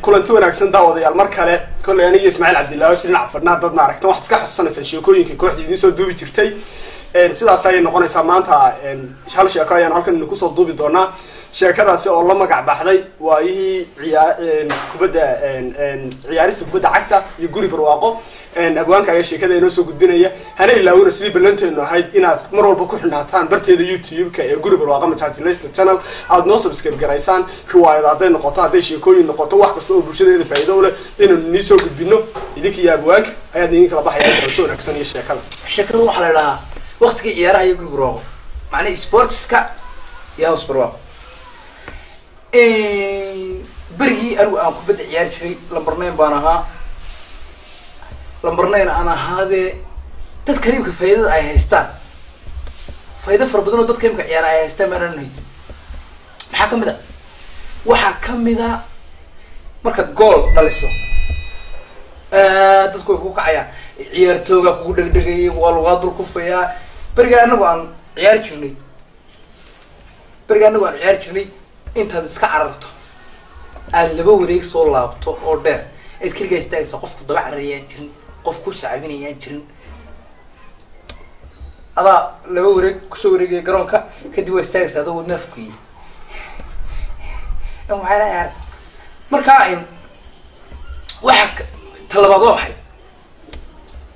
kulanti wanaagsan daawadayaal. Mar kale kolley aniga ismaaciil cabdillahi si dhinaca fadhnaa dad ma aragtan waxaad iska xusuusanaysaan sheekooyinka kooxda idiin soo duubi jirtay. Sidaas ayay noqonaysaa maanta hal sheeko ayaan halkan idinku soo duubi doonaa. Sheekadaasi oo la magac baxday waayihii ciyaa kubadda ciyaarista kubadda cagta iyo guri barwaaqo abwaanka ayaa sheekada inoo soo gudbinaya. Hana ilaawina sidii ballanteenu ahayd inaad mar walba ku xidhnaataan barteeda youtube-ka ee guri barwaaqo majaajileysta channel. Aada noo subscribe garaysaan riwaayad hadday noqoto hadday sheekooyin noqoto wax kasta oo bulshadeeda faa'iido u leh inaynu nii soo gudbino idinka iyo abwaanka ayaad idin kala baxaya barasho wanaagsan iyo sheekada. Sheekada waxaa la idhahaa waktigii ciyaaraha iyo guri barwaaqo macnaha sportska iyo house barwaaqo berigii anigu aan kubadda ciyaari jiray lamber nine baan ahaa lamber nine aan ahaadee dadka imika faa'idada ay haystaan. Faa'ido fara badan oo dadka imika ciyaara ay haystaan maanaan haysan maxaa ka mid a? Waxaa ka mid a markaad gool dhaliso. Dadku way kugu kacayaan. Ciyaartooga kugu dhegdhegayay waa lagaa dul kufayaa berigaa anagu aan ciyaari jirnay. Berigaa anagu aan ciyaari jirnay intaad iska cararto. Aada laba wareeg soo laabto oo dheer. Aad keligaa istaagaysa qofku daba cararayaan jirin qof ku sacbinayaan jirin. Adaa laba wareeg ku soo wareegaya garoonka kadib waa istaagaysa adoo wadnaafkuyi waxayna ciyaar markaa waxa talabaad waa maxay?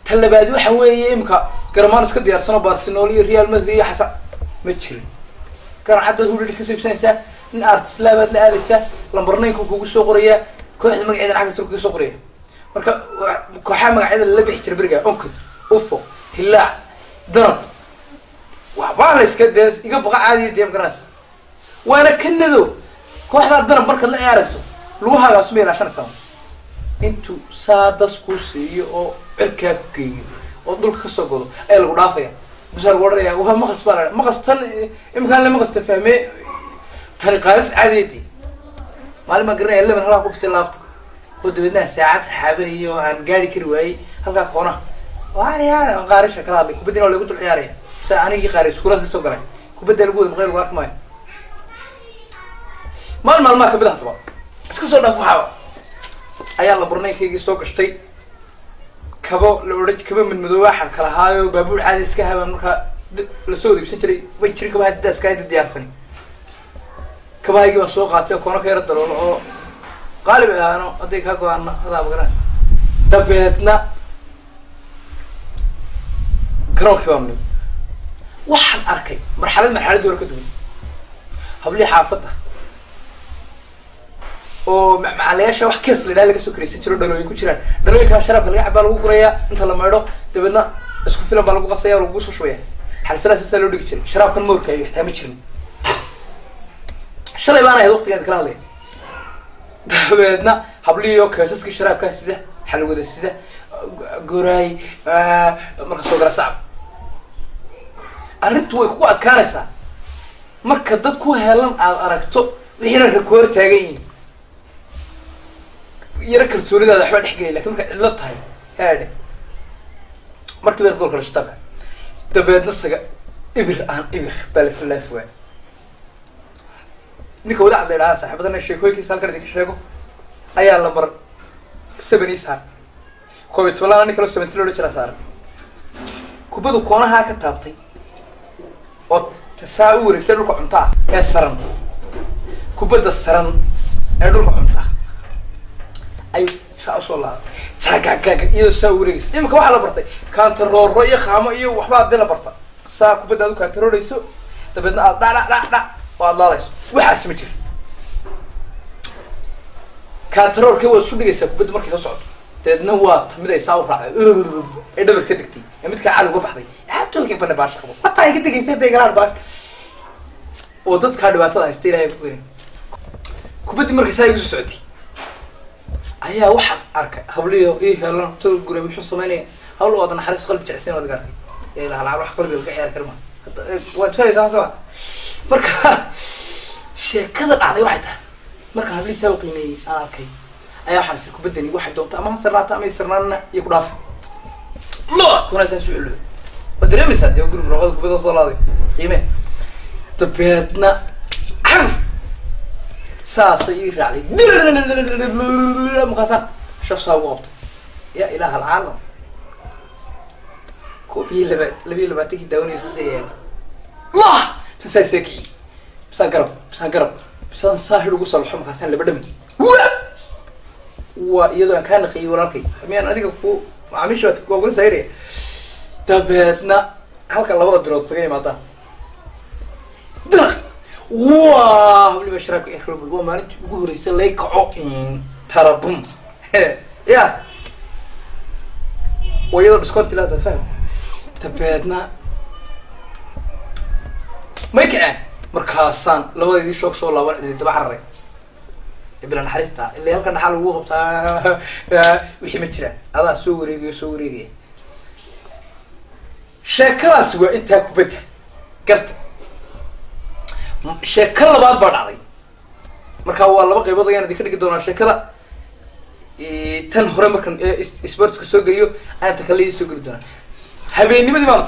Talabaad waxa weeye imika garamaan iska diyaarsano barcelona iyo real madrid iyo xasa ma jirin. Garan cad baad hudhidhi ka soo ibsanaysaa nin artislaabaad la aadaysaa lamber ninka kugu soo qorayaa kooxda magaceedana xagga sur kuga soo qoraya marka kooxaha magacyada lala bixi jira beriga onkod ufo hilaac danab waxbaa la iska dee iga baqa caadiya dee magaranaysa waana kanado kooxdaa danab markaad la ciyaarayso lagu hagaasuma ilaashanaysaa intuu saa das kuu siiyo oo cirkaa ku geeyo oo dhulka ka soo godo ayaa lagu dhaafaya. Dusaa lagu odhanaya waa maqas baa la maqas tan iminkaan le maqasta fahmee tani qaadis caadiyadii maalin baan garanaya leban halkaa ku dhuftay laabta oo dabeedna saacad xaabanayay oo aan gaari kari waayey. Halkaa koonaha waariyaa qaarisha kala hadlay. Kubaddina waa lagu dul ciyaaraya. Sa anigii qaari iskuulaad ka soo galay. Kubadda lagu wada maqay lagu arki maayo. Maalin maalmaha ka mid ah hadaba iska soo dhaaf waxaaba. Ayaa lambarnaynkaygii soo gashtay. Kabo la odhan kaba madmadooba xalka lahaayo baabuur caadi iska habaan markaa la soo wada ibsan jiray. Way jirin kabaha didaaska hada diyaarsani kabahaygii baan soo qaatay oo koona ka yaro daloolo oo qaalib ahaano hadday kaa go'aana adaa magaran dabeedna garoonkii baa mnid waxaan arkay marxalad marxaladii hore ka duwan hablii xaafadda oo macalayaasha wax kees la idhaha laga soo karaysan jiro dhalooyin ku jiraan dhalooyinkaa sharaabka laga cabaa lagu gurayaa inta la maydho dabeedna isku filan baa lagu qasaya lagu soo shubaya xalfadaas saasaa loo dhigi jiray sharaabkan moorka ayo ixtaama jirin shalay baan ahayd waqtigaan kala hadlaya dabeedna hablihii oo keesaskii sharaabkaa sida xalwada sida goraay marka soo gala sacab. Arrintu way kugu adkaanaysaa. Marka dad ku helan aada aragto wixiina rakoor taagan yihiin yaro kalsoonidaada waxbaa dhex gelay laakiin markaa cidlo tahay haadhe markii baa goolka lashitaaka dabeedna saga ibir aan ibir baa waaya ninka wadacad la idhahaa saaxiibadana sheekooyinkiisa halkan idinka sheego. Ayaa lambar seven ii saar koob iyo tobanlaana nin kaloo seventy loohan jiraa saaran kubadu koonahaa ka taabtay oo saa u wareegtay dhulka cunto ah ee saran. Kubadda saran ee dhulka cunto ah. Ayuu saa u soo laada saagagaga iyadoo saa u wareegaysa. Iminka waxaa la bartay kaantarooro iyo qaamo iyo waxba haddii la barta. Saa kubadda aad u kaantaroorayso dabeedna aad dha dha dha dha oo aad waxaas ma jira kaantaroorkii waad isu dhigaysaa kubadda markay ka socoto dabeedna waa tamidaysaa u raacday. Ee dhabar ka degtay. Ee midkaa cali uga baxday. Aatooga bana baasha qabo. Hataa iga degaysa degalaan baash oo dadkaa dhibaatada haysta ilahay ku gerin kubaddii markay saa igu soo socotay ayaa waxaan arkay habliyo ii helan tol muxuu samaynaya hawl wada naxariis qalbi jecsin waad arkay. Ee lahalaa wax qalbiga laga ciyaari karma waad fahaysaa soma marka sheekada dhacday waxay tahay. Marka hablii saa u qiimeeyey aan arkay ayaa waxaan si kubaddani waxay doonta ama ha sarnaata ama sarnaanna iyo ku dhaafi lo kuna saa suculuda waad dareemaysaa dee guriga roqada kubadda soo laaday? Qiime. Dabeedna cagaf saasay ii raacday. Markaasaan shafsaa ugu qabtay. Ya ilaah alcaalam. Koob iyo laba labiyo labaatankii daawanaysa saasay yeelay lah misaan saa kiciy misaan garab misaan garab misaan saa hid ugu salxo markaasaan laba dhami adiga ku macaamiisha dabeedna halka labada bilood isaga imaadaan dalaq waa erobl waa maalintii ugu horeysa lay kaco tarabum. Ya waa iyadoo discount ilaada fahm dabeedna may kaceen markaasaan labadeedii shoog soo laaban idin daba cararay bila naxariista ila halka naxaa lagu qabtaa wixii ma jiraan adaa soo wareegaya soo wareegaya sheekadaas waa intaa kubadda garta sheeko labaad baa dhacday marka waa laba qaybood ayaan idinka dhigi doonaa sheekada tan hore markan sportska soo geliyo ayaan ta kale soo geli doonaa habeennimadii baanu